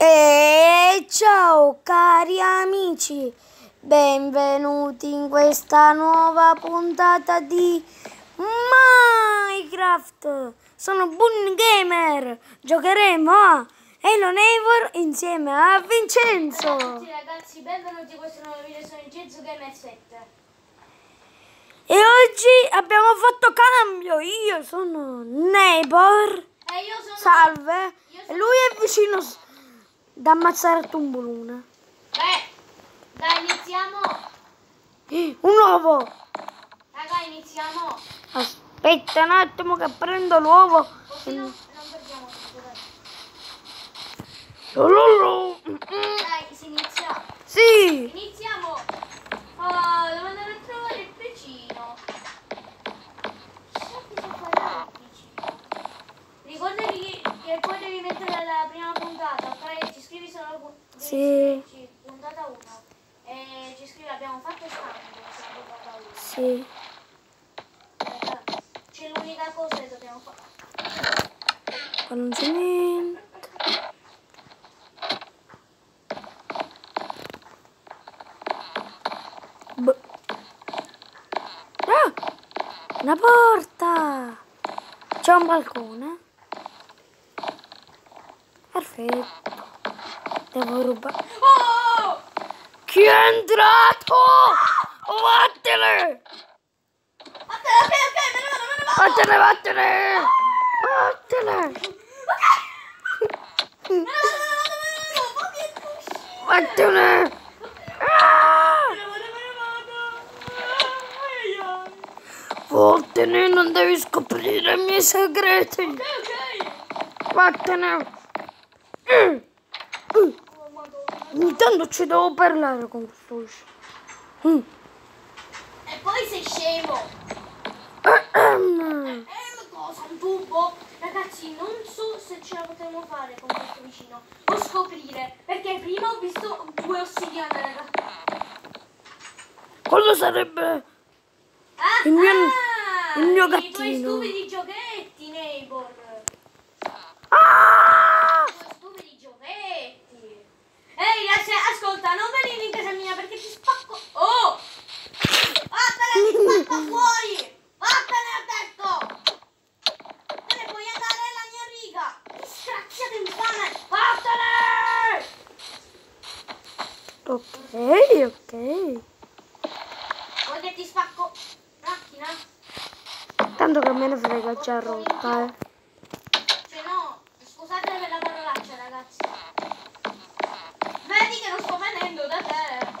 E ciao cari amici, benvenuti in questa nuova puntata di Minecraft. Sono Boon Gamer, giocheremo a Halo Neighbor insieme a Vincenzo. Ciao ragazzi, benvenuti in questo nuovo video, sono Genzo Gamer 7. E oggi abbiamo fatto cambio, io sono Neighbor, E io sono... salve, Io e sono- lui è vicino da ammazzare a tumbolone. Beh, dai, iniziamo. Un uovo! Raga, iniziamo. Aspetta un attimo che prendo l'uovo. Così non, non perdiamo tempo, dai. Lololo. Dai, si inizia. Sì! Iniziamo. Oh, devo andare a trovare il vicino. Chissà che so fare il vicino. Ricordati che, poi devi mettere la prima scrivi solo Sì. puntata 1. E ci scrivi abbiamo fatto scambio, siamo puntata 1. Sì. C'è l'unica cosa che dobbiamo fare. Qua non c'è niente. Boh. Ah! Una porta! C'è un balcone. Perfetto. Devo rubare. Oh! Chi è entrato? Oh, vattene! Ok, ok, ok, me ne vado, me ne vado! Vattene, vattene! Vattene! Così? Vattene! Vattene, non devi scoprire i miei segreti! Ok, ok! Vattene! Mm. Mm. Intanto ci devo parlare con questo uscio. Mm. E poi sei scemo! Eh, cosa? Un tubo? Ragazzi, non so se ce la potremo fare con questo vicino. O scoprire, perché prima ho visto due ossidiane, raga. Quello sarebbe... Ah, Il mio- ah, il mio I tuoi gattino. stupidi giochetti, neighbor. Ah! I tuoi stupidi giochetti. Ehi, as- ascolta, non casa mia perché ti spacco. Oh! Vattene, ti spacco fuori! Vattene, ho detto! Te ne puoi andare nella mia riga! Disgraziato infame! Vattene! Ok, ok. Vuoi che ti spacco? Macchina? Tanto che me ne frega già rotta, eh. Cioè no, scusate per la parolaccia ragazzi. Vedi che non sto venendo da te.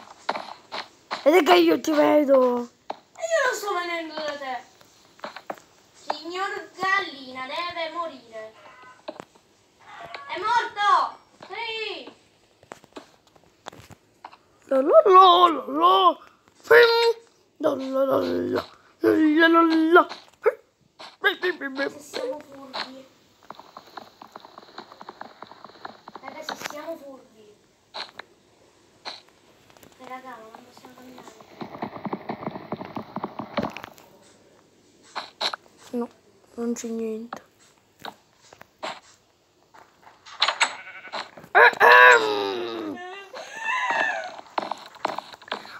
Vedi che io ti vedo. E io non sto venendo da te. Signor Gallina deve morire. È morto! Sì! La la la la la. Fim. La la la la. La la la. Se siamo furbi. Ragazzi, siamo furbi. Raga, non. No, non c'è niente.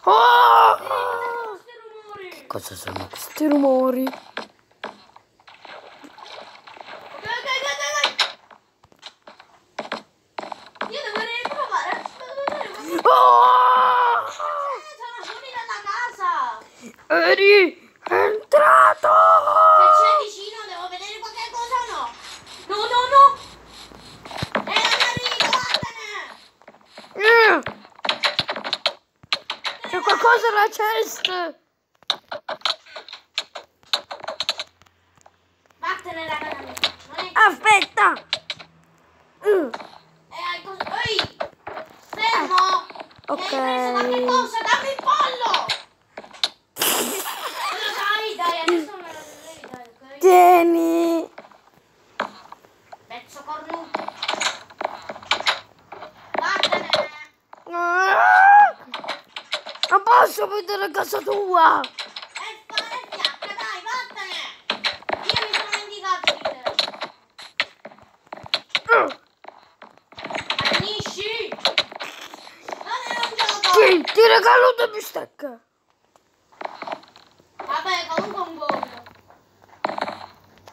Oh! Rumori! Cosa sono questi rumori? Ok, ok, ok, ok. Io dovrei provare. Dovrei provare. Oh! Eh, Sono fuori dalla casa. Eri entrato! Se c'è vicino devo vedere qualche cosa o no? No, no, no. È la riga, vattene. Eh. C'è qualcosa nella cesta! Vattene la è... Aspetta! Mm. Eh, Ehi! Fermo! Ok. Mi hai preso qualche cosa? Dammi il pollo! Allora, dai, dai, adesso me lo devi dare, ok? Tieni! Pezzo cornuto. Vattene! Ah! Non vedere casa tua! E fare fiacca, dai, vattene! Io mi sono vendicato di te. Mm. Finisci Qui, ti regalo due bistecche. Vabbè, comunque un.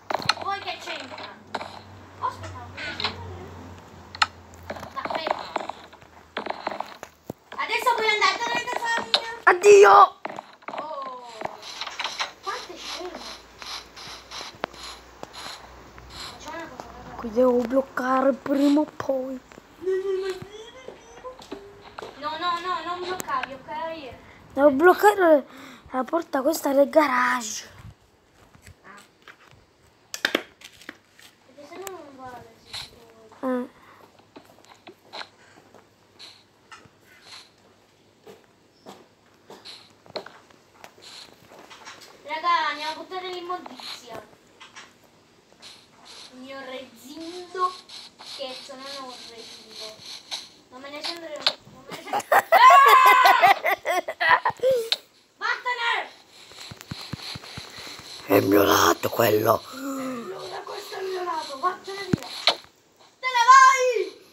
E poi che c'entra? Aspetta, aspetta. Adesso puoi andare a Oh, raga. Qui devo bloccare prima o poi. No, no, no, non bloccavi, ok? Devo bloccare la porta questa del garage. Perché se no non vale. se si vuole. Eh. Raga, andiamo a buttare l'immondizia. Il mio rezindo. Scherzo, non rezindo. Non me ne sembra. Non me ne sembra. Vattene! È il mio lato quello. Allora, questo è il mio lato, vattene via. Te ne vai!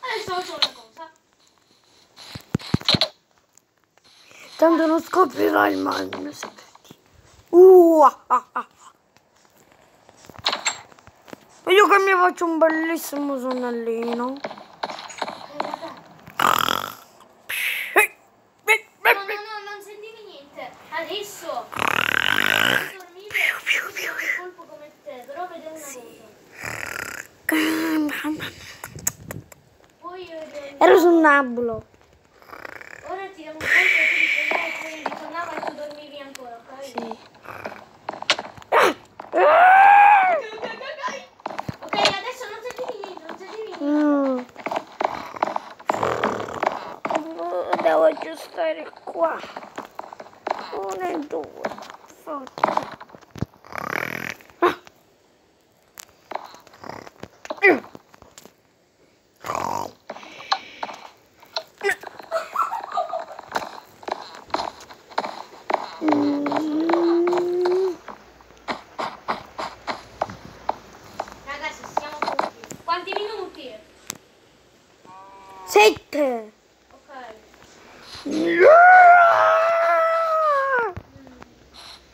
Adesso faccio una cosa. Tanto non scoprirai mai i miei segreti. Uh, ah, ah, Io che mi faccio un bellissimo sonnellino. No, no, no, non sentivi niente. Adesso. Non dormire. Un colpo come te, però vede una cosa. Poi io ero- sonnambulo. Ora ti davo un colpo e ti e ritornava e tu dormivi ancora, ok? Sì. Ok, adesso non sentivi niente, non sentivi niente. Mm. Uh, Devo aggiustare qua. Uno e due. Forte. Ah. Mm. Mm. Ragazzi, siamo pronti. Quanti minuti? Sette. Ok.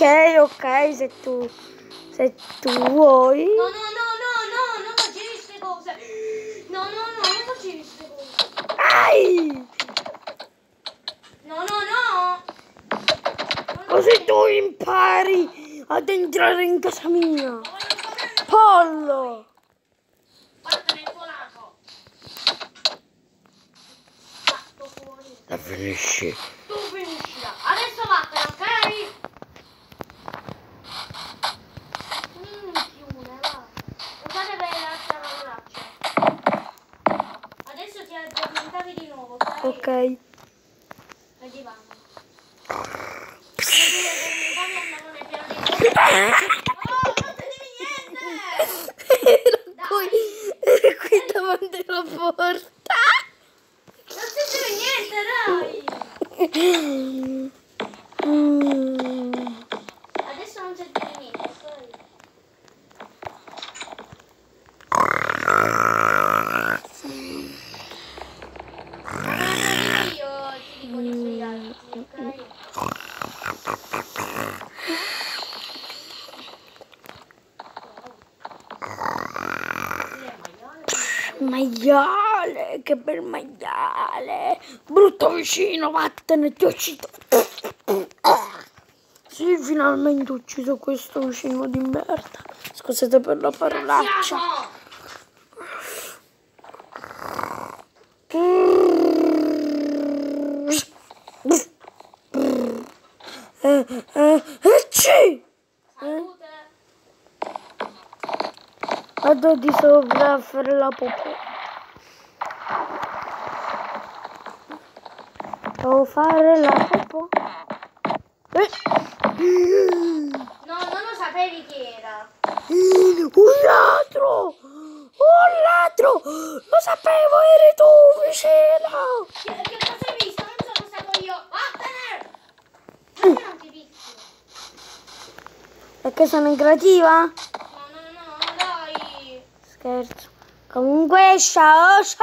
Ok, ok, se tu, se tu vuoi. No, no, no, no, no, non facevi queste cose. No, no, no, non facevi queste cose. Ai! No, no, no. Così tu impari ad entrare in casa mia. Pollo! Guarda nel tuo fuori. La finisci. Tu finiscila. Adesso vattene, ok? Minchione, va. Usate per la lavoraccia. Adesso ti addormentavi di nuovo, ok? Ok. Al divano. Ti addormentavi andavano nel piano di Oh, non sentivi niente! Era qui, era qui davanti alla porta. Non sentivi niente, dai! Mm. Adesso non sentivi niente, ok? Quando arrivi io ti dico di svegliarti, ok? Maiale, che bel maiale. Brutto vicino, vattene, ti ho ucciso. Sì, finalmente ho ucciso questo vicino di merda. Scusate per la parolaccia. Eh, eh, eh! Vado di sopra a fare la popò. Devo fare la popò. Eh. No, non lo sapevi chi era. Un ladro! Un ladro! Lo sapevo, eri tu vicino! Che, che cosa hai visto? Non sono stato io. Vattene! Perché non ti picchio? Perché sono in creativa? No, no, no, dai. Scherzo. Comunque, ciao, ciao!